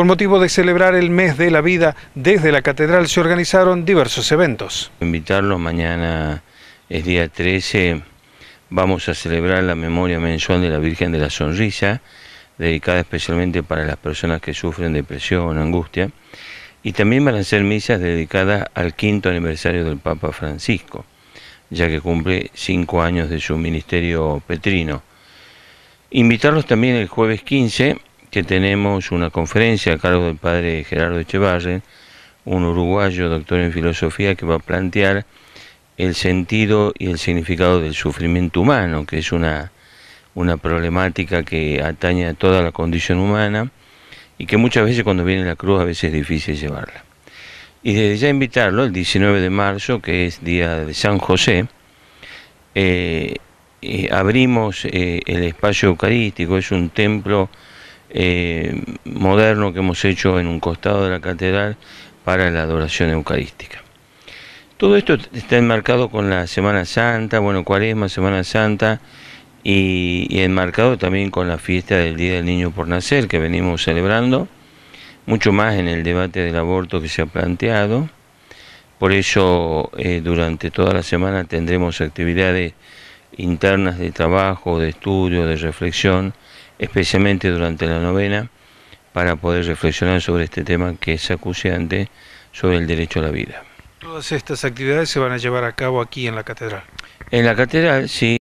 Con motivo de celebrar el mes de la vida, desde la catedral se organizaron diversos eventos. Invitarlos, mañana es día 13, vamos a celebrar la memoria mensual de la Virgen de la Sonrisa, dedicada especialmente para las personas que sufren depresión, angustia, y también van a ser misas dedicadas al quinto aniversario del Papa Francisco, ya que cumple cinco años de su ministerio petrino. Invitarlos también el jueves 15 que tenemos una conferencia a cargo del padre Gerardo Echevarren, un uruguayo doctor en filosofía que va a plantear el sentido y el significado del sufrimiento humano, que es una, una problemática que atañe a toda la condición humana y que muchas veces cuando viene la cruz a veces es difícil llevarla. Y desde ya invitarlo el 19 de marzo, que es día de San José, eh, eh, abrimos eh, el espacio eucarístico, es un templo eh, moderno que hemos hecho en un costado de la catedral para la adoración eucarística. Todo esto está enmarcado con la Semana Santa, bueno, Cuaresma, Semana Santa, y, enmarcado también con la fiesta del Día del Niño por Nacer que venimos celebrando, mucho más en el debate del aborto que se ha planteado. Por eso eh, durante toda la semana tendremos actividades internas de trabajo, de estudio, de reflexión, especialmente durante la novena, para poder reflexionar sobre este tema que es acuciante sobre el derecho a la vida. Todas estas actividades se van a llevar a cabo aquí en la catedral. En la catedral, sí.